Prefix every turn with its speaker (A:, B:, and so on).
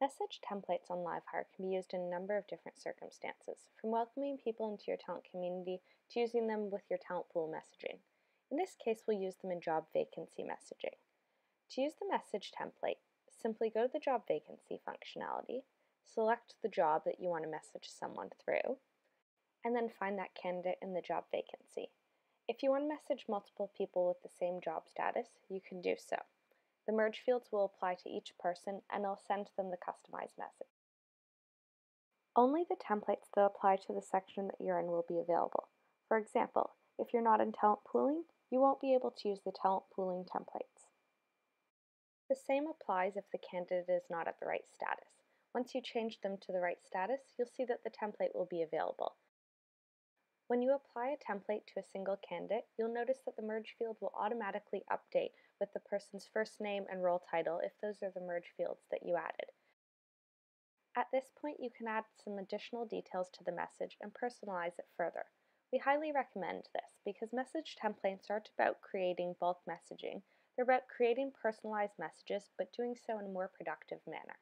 A: Message templates on LiveHire can be used in a number of different circumstances, from welcoming people into your talent community to using them with your talent pool messaging. In this case, we'll use them in job vacancy messaging. To use the message template, simply go to the job vacancy functionality, select the job that you want to message someone through, and then find that candidate in the job vacancy. If you want to message multiple people with the same job status, you can do so. The merge fields will apply to each person and I'll send them the customized message. Only the templates that apply to the section that you're in will be available. For example, if you're not in talent pooling, you won't be able to use the talent pooling templates. The same applies if the candidate is not at the right status. Once you change them to the right status, you'll see that the template will be available. When you apply a template to a single candidate, you'll notice that the merge field will automatically update with the person's first name and role title if those are the merge fields that you added. At this point, you can add some additional details to the message and personalize it further. We highly recommend this because message templates aren't about creating bulk messaging, they're about creating personalized messages but doing so in a more productive manner.